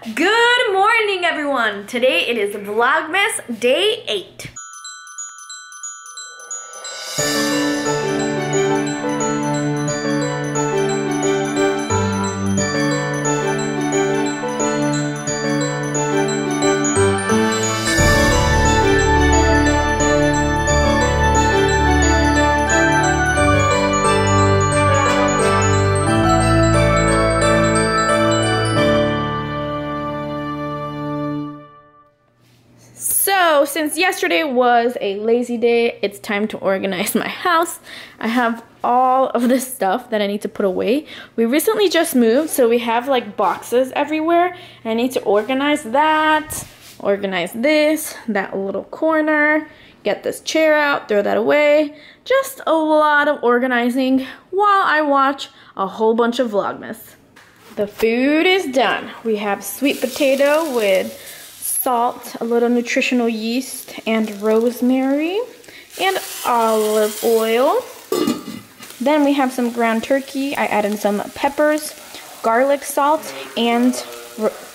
Good morning, everyone. Today it is Vlogmas Day 8. Since yesterday was a lazy day, it's time to organize my house. I have all of this stuff that I need to put away. We recently just moved, so we have like boxes everywhere. I need to organize that, organize this, that little corner, get this chair out, throw that away. Just a lot of organizing while I watch a whole bunch of Vlogmas. The food is done. We have sweet potato with salt, a little nutritional yeast, and rosemary, and olive oil. Then we have some ground turkey. I added some peppers, garlic salt, and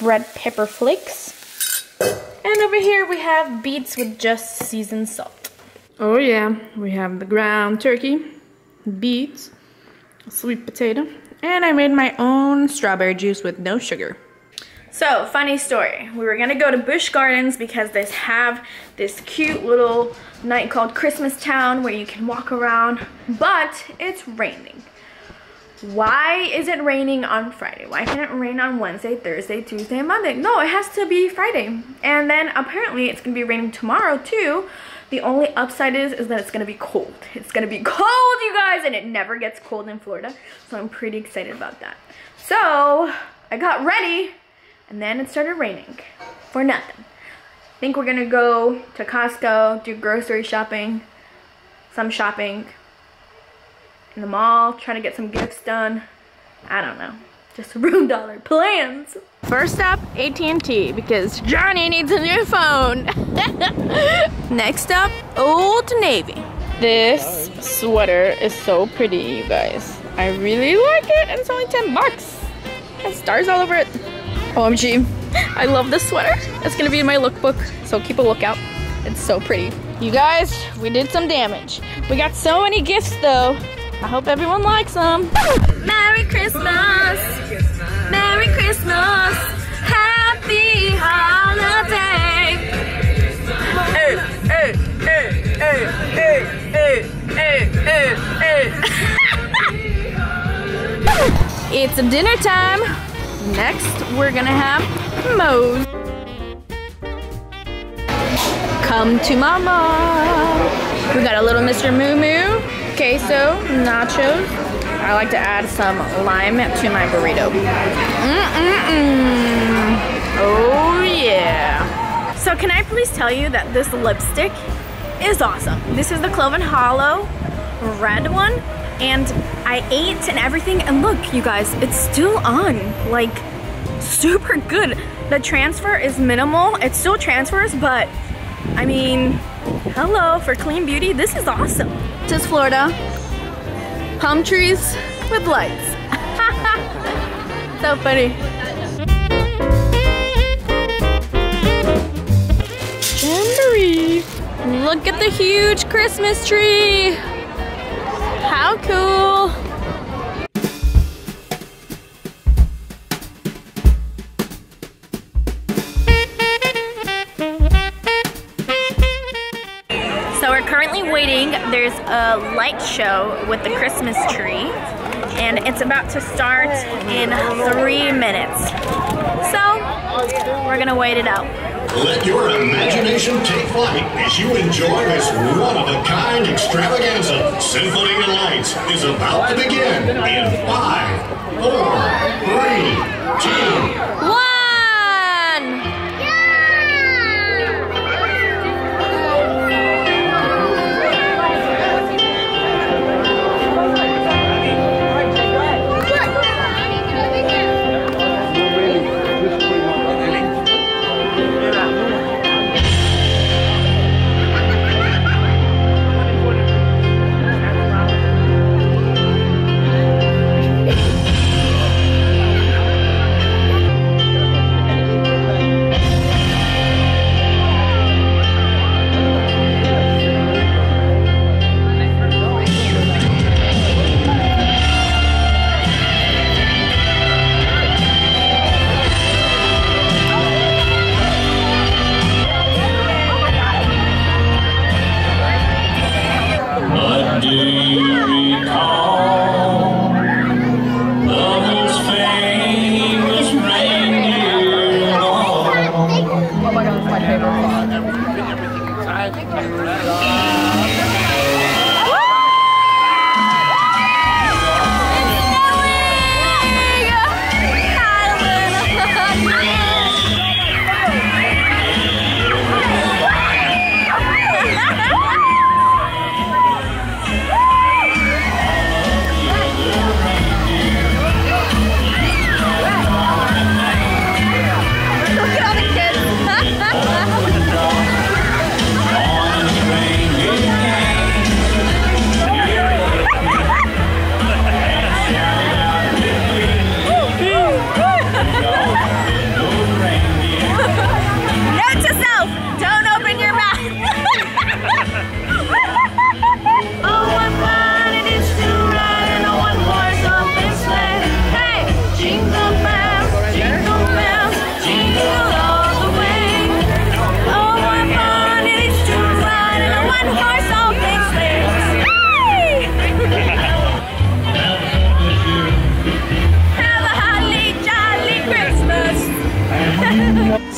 red pepper flakes. And over here we have beets with just seasoned salt. Oh yeah, we have the ground turkey, beets, sweet potato, and I made my own strawberry juice with no sugar. So, funny story. We were gonna go to Busch Gardens because they have this cute little night called Christmas Town where you can walk around, but it's raining. Why is it raining on Friday? Why can't it rain on Wednesday, Thursday, Tuesday, Monday? No, it has to be Friday. And then apparently it's gonna be raining tomorrow too. The only upside is, is that it's gonna be cold. It's gonna be cold, you guys, and it never gets cold in Florida. So I'm pretty excited about that. So, I got ready and then it started raining for nothing. I think we're gonna go to Costco, do grocery shopping, some shopping in the mall, try to get some gifts done. I don't know, just room dollar plans. First up, AT&T because Johnny needs a new phone. Next up, Old Navy. This sweater is so pretty, you guys. I really like it and it's only 10 bucks. It Has stars all over it. OMG. I love this sweater. It's gonna be in my lookbook, so keep a lookout. It's so pretty. You guys, we did some damage. We got so many gifts though. I hope everyone likes them. Merry Christmas! Merry Christmas! Happy holiday! Hey, hey, hey, hey, hey, hey, hey, hey, hey. it's dinner time. Next, we're gonna have Moe's. Come to mama. We got a little Mr. Moo Moo, queso, nachos. I like to add some lime to my burrito. Mm-mm-mm. Oh yeah. So can I please tell you that this lipstick is awesome. This is the Clove + Hallow red one and I ate and everything and look you guys it's still on like super good. The transfer is minimal it still transfers but I mean hello for clean beauty this is awesome. This is Florida. Palm trees with lights. So funny. Jamboree look at the huge Christmas tree how cool! So we're currently waiting. There's a light show with the Christmas tree and it's about to start in three minutes. So we're gonna wait it out. Let your imagination take flight as you enjoy this one-of-a-kind extravaganza. Symphony of Lights is about to begin in five, four, three, two, one.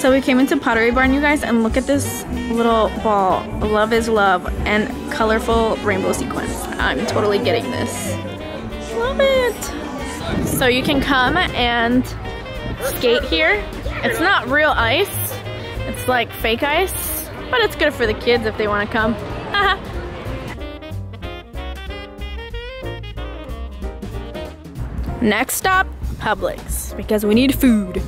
So we came into Pottery Barn, you guys, and look at this little ball. Love is love and colorful rainbow sequins. I'm totally getting this. Love it. So you can come and skate here. It's not real ice. It's like fake ice, but it's good for the kids if they want to come. Next stop, Publix, because we need food.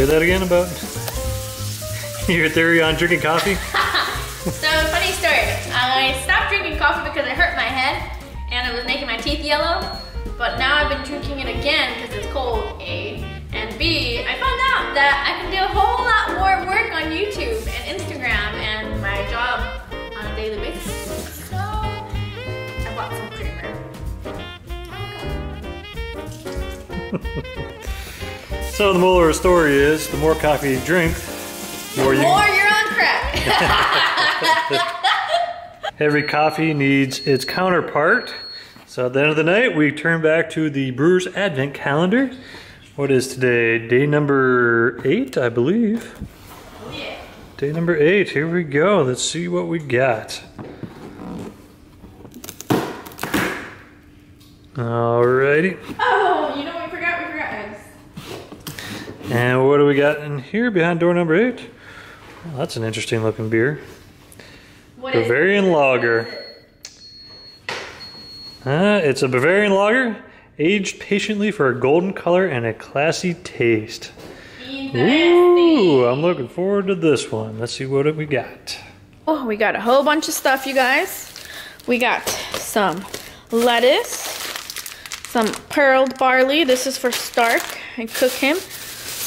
Say that again about your theory on drinking coffee? So, funny story. I stopped drinking coffee because it hurt my head and it was making my teeth yellow. But now I've been drinking it again because it's cold, A. And B, I found out that I can do a whole lot more work on YouTube and Instagram and my job on a daily basis. So, I bought some creamer. So the moral of the story is, the more coffee you drink, the more you. Or you're on crack. Every coffee needs its counterpart. So at the end of the night, we turn back to the Brewer's Advent calendar. What is today? Day number eight, I believe. yeah. Day number eight. Here we go. Let's see what we got. Alrighty. Oh, you know what we forgot? We forgot eggs. And what do we got in here behind door number eight? Well, that's an interesting looking beer. What Bavarian Lager. Uh, it's a Bavarian Lager, aged patiently for a golden color and a classy taste. Ooh, I'm looking forward to this one. Let's see what we got. Oh, we got a whole bunch of stuff, you guys. We got some lettuce, some pearled barley. This is for Stark. I cook him.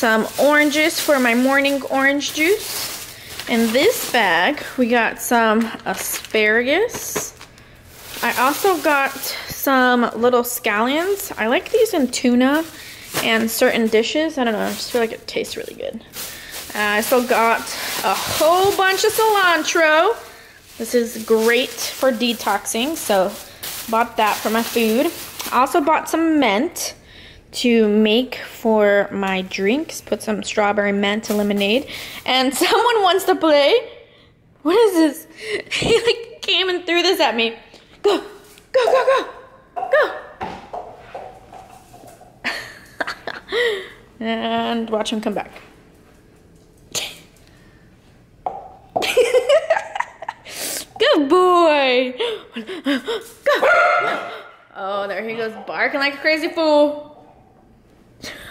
Some oranges for my morning orange juice. In this bag, we got some asparagus. I also got some little scallions. I like these in tuna and certain dishes. I don't know, I just feel like it tastes really good. I also got a whole bunch of cilantro. This is great for detoxing, so bought that for my food. I also bought some mint to make for my drinks. Put some strawberry mint lemonade. And someone wants to play. What is this? He like came and threw this at me. Go, go, go, go, go. and watch him come back. Good boy. Go. Oh, there he goes barking like a crazy fool.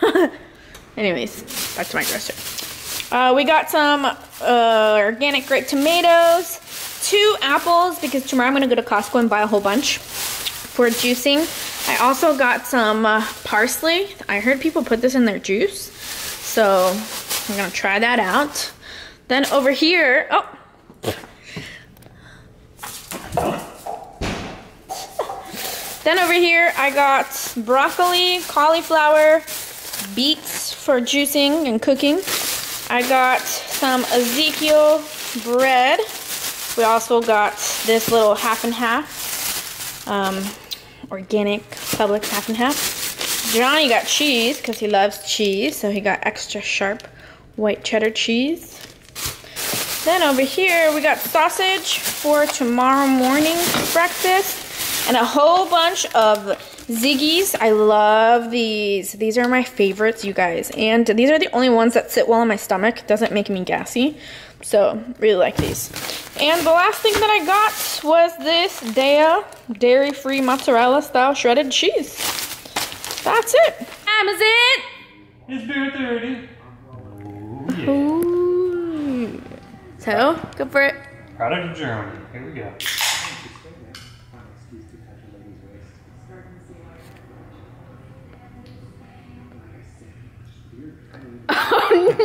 Anyways, back to my dresser. Uh, we got some uh, organic grape tomatoes, two apples because tomorrow I'm gonna go to Costco and buy a whole bunch for juicing. I also got some uh, parsley. I heard people put this in their juice, so I'm gonna try that out. Then over here, oh. Then over here, I got broccoli, cauliflower, beets for juicing and cooking. I got some Ezekiel bread. We also got this little half and half, um, organic Publix half and half. Johnny got cheese because he loves cheese, so he got extra sharp white cheddar cheese. Then over here, we got sausage for tomorrow morning breakfast and a whole bunch of Ziggies. I love these. These are my favorites, you guys. And these are the only ones that sit well in my stomach. Doesn't make me gassy. So, really like these. And the last thing that I got was this Daiya dairy-free mozzarella style shredded cheese. That's it. Amazon. It's beer 30. Ooh. So, go for it. Product of Germany. Here we go.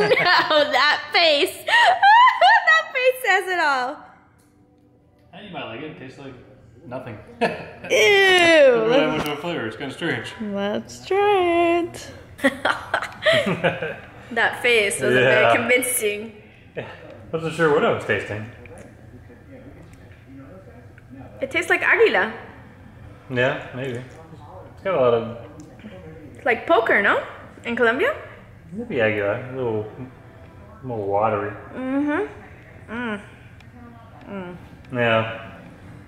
no, that face. that face says it all. You might like it. It tastes like nothing. Ew. Let's, much of a flavor. It's kind of strange. let's try it. that face was Yeah. very convincing. I wasn't sure what I was tasting. It tastes like aguila. Yeah, maybe. It's got a lot of It's like poker, no? In Colombia? Maybe aguila, a little more watery. Mm-hmm. Mm. Yeah.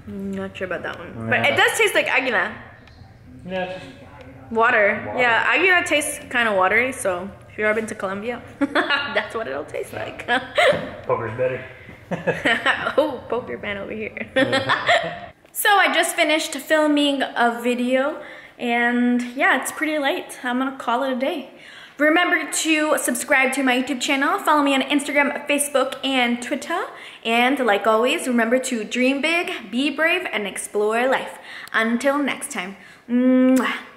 I'm not sure about that one. But it does taste like aguila. Yeah. it's just- Water. Water. Yeah, aguila tastes kind of watery, so if you've ever been to Colombia, that's what it'll taste like. Poker's better. oh, poker fan over here. so I just finished filming a video and yeah, it's pretty late. I'm gonna call it a day. Remember to subscribe to my YouTube channel, follow me on Instagram, Facebook, and Twitter. And like always, remember to dream big, be brave, and explore life. Until next time. Mwah.